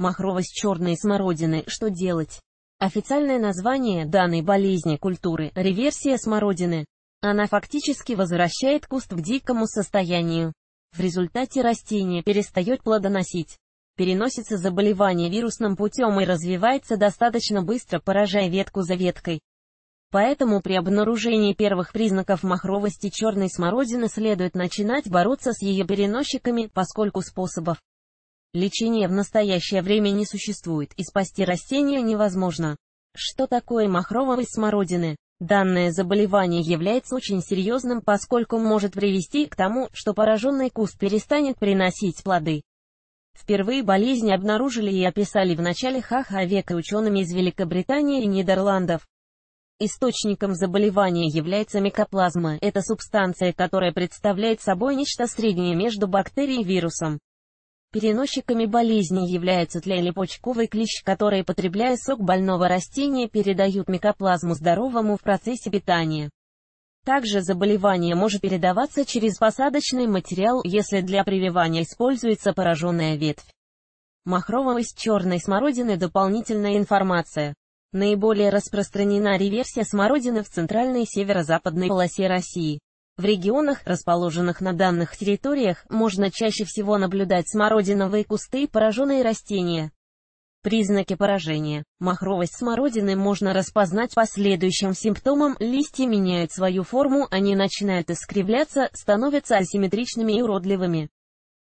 Махровость черной смородины. Что делать? Официальное название данной болезни культуры – реверсия смородины. Она фактически возвращает куст к дикому состоянию. В результате растение перестает плодоносить. Переносится заболевание вирусным путем и развивается достаточно быстро, поражая ветку за веткой. Поэтому при обнаружении первых признаков махровости черной смородины следует начинать бороться с ее переносчиками, поскольку способов Лечения в настоящее время не существует, и спасти растение невозможно. Что такое махровость смородины? Данное заболевание является очень серьезным, поскольку может привести к тому, что пораженный куст перестанет приносить плоды. Впервые болезнь обнаружили и описали в начале ХХ века учеными из Великобритании и Нидерландов. Источником заболевания является микоплазма. Это субстанция, которая представляет собой нечто среднее между бактерией и вирусом. Переносчиками болезни являются тлелепочковый клещ, которые, потребляя сок больного растения, передают микоплазму здоровому в процессе питания. Также заболевание может передаваться через посадочный материал, если для прививания используется пораженная ветвь. Махровость черной смородины Дополнительная информация. Наиболее распространена реверсия смородины в центральной и северо-западной полосе России. В регионах, расположенных на данных территориях, можно чаще всего наблюдать смородиновые кусты и пораженные растения. Признаки поражения. Махровость смородины можно распознать по следующим симптомам. Листья меняют свою форму, они начинают искривляться, становятся асимметричными и уродливыми.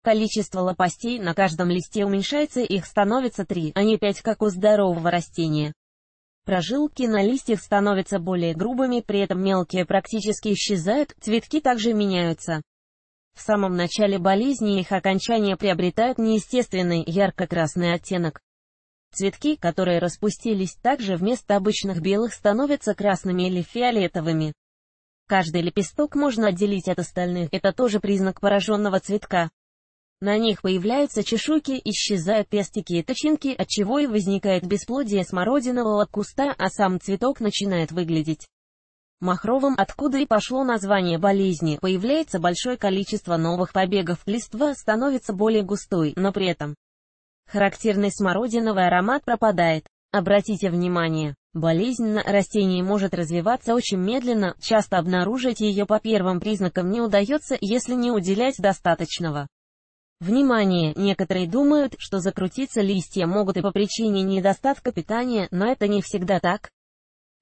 Количество лопастей на каждом листе уменьшается, их становится 3, а не 5, как у здорового растения. Прожилки на листьях становятся более грубыми, при этом мелкие практически исчезают, цветки также меняются. В самом начале болезни их окончания приобретают неестественный ярко-красный оттенок. Цветки, которые распустились также вместо обычных белых становятся красными или фиолетовыми. Каждый лепесток можно отделить от остальных, это тоже признак пораженного цветка. На них появляются чешуйки, исчезают пестики и тычинки, отчего и возникает бесплодие смородинового куста, а сам цветок начинает выглядеть махровым, откуда и пошло название болезни, появляется большое количество новых побегов, листва становится более густой, но при этом характерный смородиновый аромат пропадает. Обратите внимание, болезнь на растении может развиваться очень медленно, часто обнаружить ее по первым признакам не удается, если не уделять достаточного Внимание! Некоторые думают, что закрутиться листья могут и по причине недостатка питания, но это не всегда так.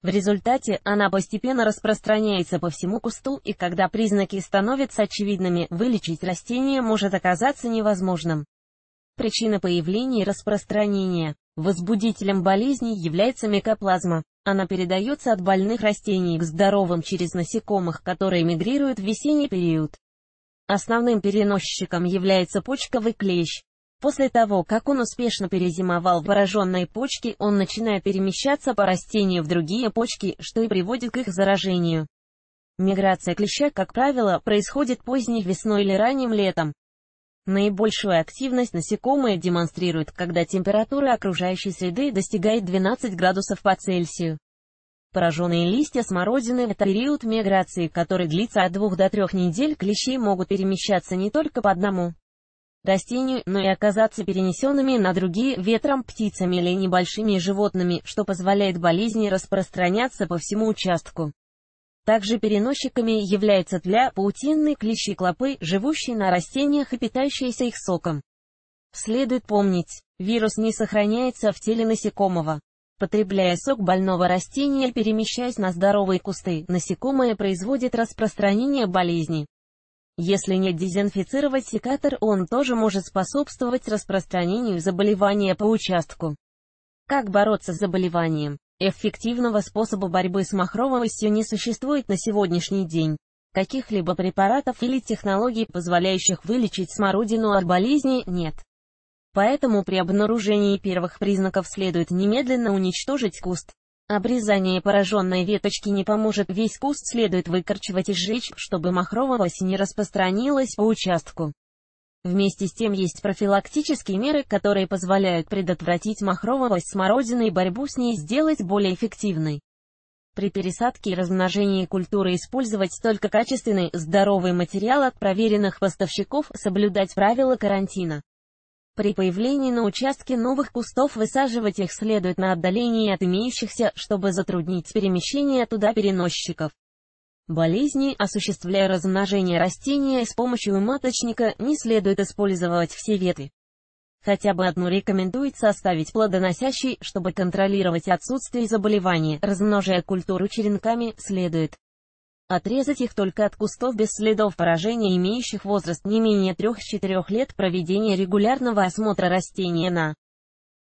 В результате, она постепенно распространяется по всему кусту, и когда признаки становятся очевидными, вылечить растение может оказаться невозможным. Причина появления и распространения. Возбудителем болезни является микоплазма. Она передается от больных растений к здоровым через насекомых, которые мигрируют в весенний период. Основным переносчиком является почковый клещ. После того, как он успешно перезимовал в пораженной почке, он начинает перемещаться по растению в другие почки, что и приводит к их заражению. Миграция клеща, как правило, происходит поздней весной или ранним летом. Наибольшую активность насекомые демонстрируют, когда температура окружающей среды достигает 12 градусов по Цельсию. Пораженные листья смородины – это период миграции, который длится от двух до трех недель. Клещи могут перемещаться не только по одному растению, но и оказаться перенесенными на другие ветром, птицами или небольшими животными, что позволяет болезни распространяться по всему участку. Также переносчиками являются тля, паутинные клещи-клопы, живущие на растениях и питающиеся их соком. Следует помнить, вирус не сохраняется в теле насекомого. Потребляя сок больного растения, перемещаясь на здоровые кусты, насекомое производит распространение болезни. Если не дезинфицировать секатор, он тоже может способствовать распространению заболевания по участку. Как бороться с заболеванием? Эффективного способа борьбы с махровостью не существует на сегодняшний день. Каких-либо препаратов или технологий, позволяющих вылечить смородину от болезни, нет. Поэтому при обнаружении первых признаков следует немедленно уничтожить куст. Обрезание пораженной веточки не поможет, весь куст следует выкорчевать и сжечь, чтобы махровость не распространилась по участку. Вместе с тем есть профилактические меры, которые позволяют предотвратить махровость смородины и борьбу с ней сделать более эффективной. При пересадке и размножении культуры использовать только качественный, здоровый материал от проверенных поставщиков, соблюдать правила карантина. При появлении на участке новых кустов высаживать их следует на отдалении от имеющихся, чтобы затруднить перемещение туда переносчиков. Болезни, осуществляя размножение растения с помощью маточника, не следует использовать все ветви. Хотя бы одну рекомендуется оставить плодоносящей, чтобы контролировать отсутствие заболевания, размножая культуру черенками, следует отрезать их только от кустов без следов поражения, имеющих возраст не менее 3-4 лет проведения регулярного осмотра растения на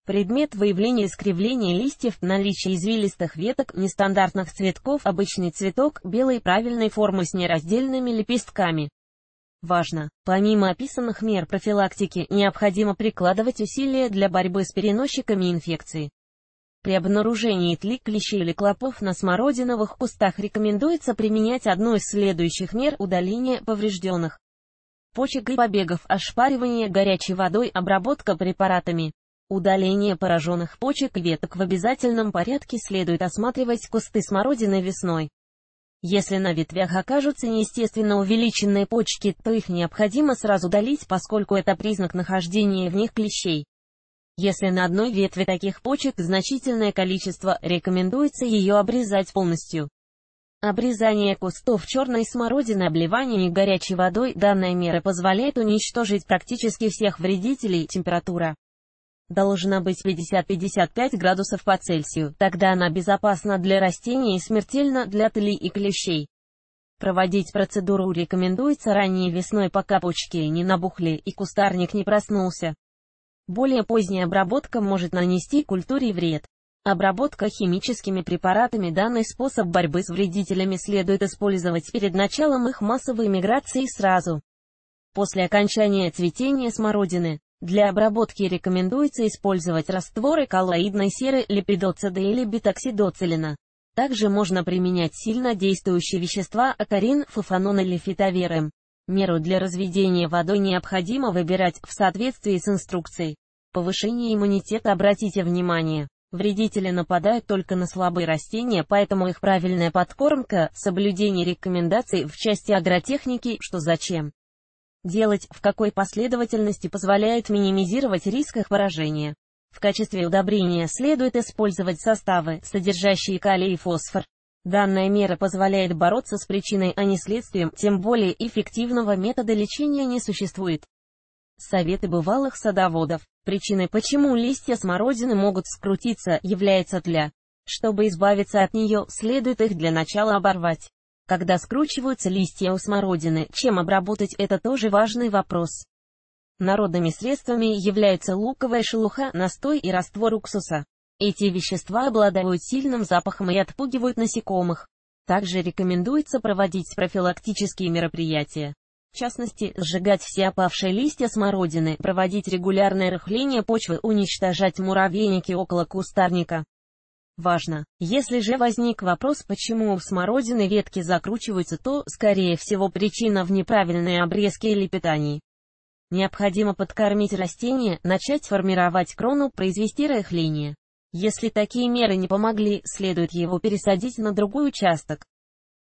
предмет выявления искривления листьев, наличие извилистых веток, нестандартных цветков, обычный цветок, белой правильной формы с нераздельными лепестками. Важно, помимо описанных мер профилактики, необходимо прикладывать усилия для борьбы с переносчиками инфекции. При обнаружении тли, клещей или клопов на смородиновых кустах рекомендуется применять одну из следующих мер удаления поврежденных почек и побегов, ошпаривание горячей водой, обработка препаратами. Удаление пораженных почек и веток в обязательном порядке следует осматривать кусты смородины весной. Если на ветвях окажутся неестественно увеличенные почки, то их необходимо сразу удалить, поскольку это признак нахождения в них клещей. Если на одной ветви таких почек значительное количество, рекомендуется ее обрезать полностью. Обрезание кустов черной смородины обливанием горячей водой, данная мера позволяет уничтожить практически всех вредителей, температура должна быть 50-55 градусов по Цельсию, тогда она безопасна для растений и смертельна для тли и клещей. Проводить процедуру рекомендуется ранней весной, пока почки не набухли и кустарник не проснулся. Более поздняя обработка может нанести культуре вред. Обработка химическими препаратами Данный способ борьбы с вредителями следует использовать перед началом их массовой миграции сразу. После окончания цветения смородины, для обработки рекомендуется использовать растворы коллоидной серы, липидоцида или бетоксидоцилина. Также можно применять сильно действующие вещества акарин, фуфанон или фитоверем. Меру для разведения водой необходимо выбирать в соответствии с инструкцией. Повышение иммунитета Обратите внимание, вредители нападают только на слабые растения, поэтому их правильная подкормка, соблюдение рекомендаций в части агротехники, что зачем делать, в какой последовательности позволяет минимизировать риск их поражения. В качестве удобрения следует использовать составы, содержащие калий и фосфор. Данная мера позволяет бороться с причиной, а не следствием, тем более эффективного метода лечения не существует. Советы бывалых садоводов. Причиной, почему листья смородины могут скрутиться, является тля. Чтобы избавиться от нее, следует их для начала оборвать. Когда скручиваются листья у смородины, чем обработать это тоже важный вопрос. Народными средствами являются луковая шелуха, настой и раствор уксуса. Эти вещества обладают сильным запахом и отпугивают насекомых. Также рекомендуется проводить профилактические мероприятия. В частности, сжигать все опавшие листья смородины, проводить регулярное рыхление почвы, уничтожать муравейники около кустарника. Важно. Если же возник вопрос, почему у смородины ветки закручиваются, то, скорее всего, причина в неправильной обрезке или питании. Необходимо подкормить растение, начать формировать крону, произвести рыхление. Если такие меры не помогли, следует его пересадить на другой участок.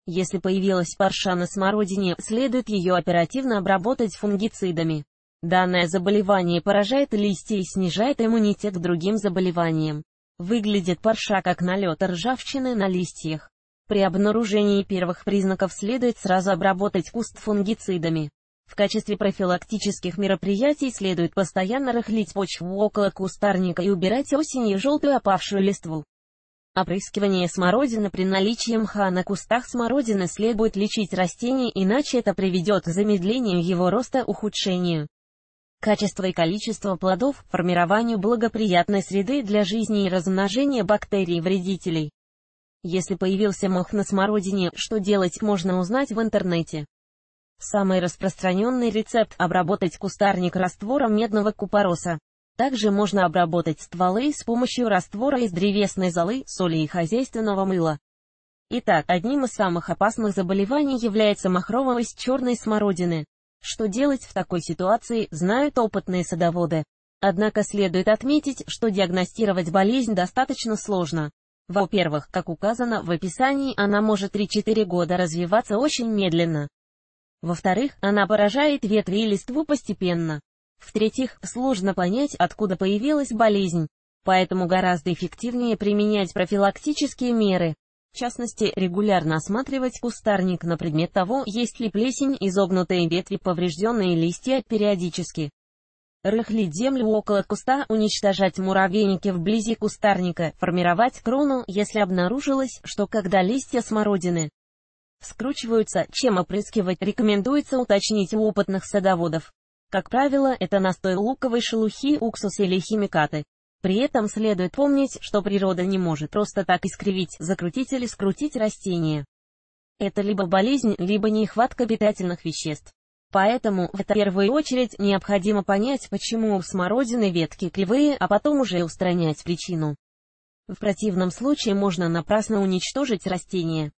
Если появилась парша на смородине, следует ее оперативно обработать фунгицидами. Данное заболевание поражает листья и снижает иммунитет к другим заболеваниям. Выглядит парша как налет ржавчины на листьях. При обнаружении первых признаков следует сразу обработать куст фунгицидами. В качестве профилактических мероприятий следует постоянно рыхлить почву около кустарника и убирать осенью желтую опавшую листву. Опрыскивание смородины при наличии мха на кустах смородины следует лечить растение, иначе это приведет к замедлению его роста ухудшению. Качество и количество плодов, формированию благоприятной среды для жизни и размножения бактерий-вредителей. Если появился мох на смородине, что делать можно узнать в интернете. Самый распространенный рецепт – обработать кустарник раствором медного купороса. Также можно обработать стволы с помощью раствора из древесной золы, соли и хозяйственного мыла. Итак, одним из самых опасных заболеваний является махровость черной смородины. Что делать в такой ситуации, знают опытные садоводы. Однако следует отметить, что диагностировать болезнь достаточно сложно. Во-первых, как указано в описании, она может 3-4 года развиваться очень медленно. Во-вторых, она поражает ветви и листву постепенно. В-третьих, сложно понять, откуда появилась болезнь. Поэтому гораздо эффективнее применять профилактические меры. В частности, регулярно осматривать кустарник на предмет того, есть ли плесень, изогнутые ветви, поврежденные листья, периодически. Рыхлить землю около куста, уничтожать муравейники вблизи кустарника, формировать крону, если обнаружилось, что когда листья смородины скручиваются, чем опрыскивать, рекомендуется уточнить у опытных садоводов. Как правило, это настой луковой шелухи, уксус или химикаты. При этом следует помнить, что природа не может просто так искривить, закрутить или скрутить растение. Это либо болезнь, либо нехватка питательных веществ. Поэтому, в первую очередь, необходимо понять, почему у смородины ветки кривые, а потом уже устранять причину. В противном случае можно напрасно уничтожить растение.